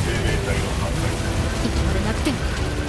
生命体をの反る。生きられなくても。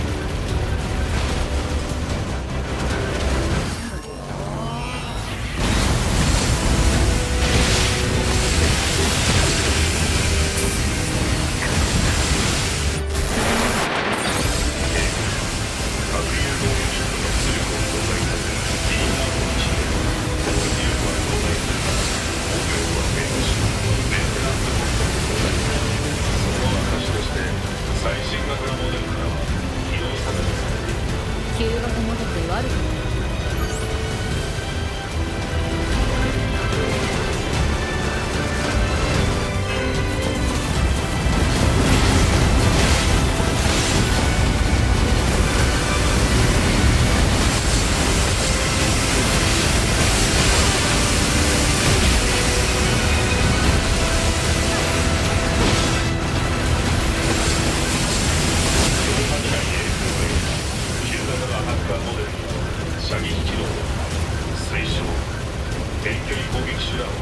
遠距離攻撃手段を持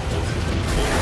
つ。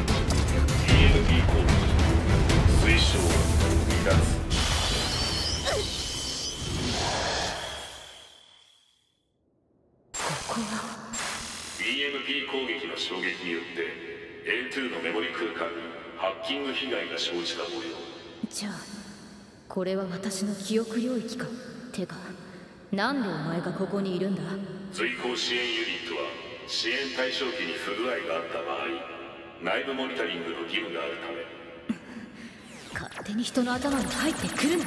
EMP コース推奨ここは EMP 攻撃の衝撃によって A2 のメモリ空間にハッキング被害が生じた模様じゃあこれは私の記憶領域かてかなんでお前がここにいるんだ？随行支援ユニットは支援対象機に不具合があった場合内部モニタリングの義務があるため。勝手に人の頭に入ってくるな。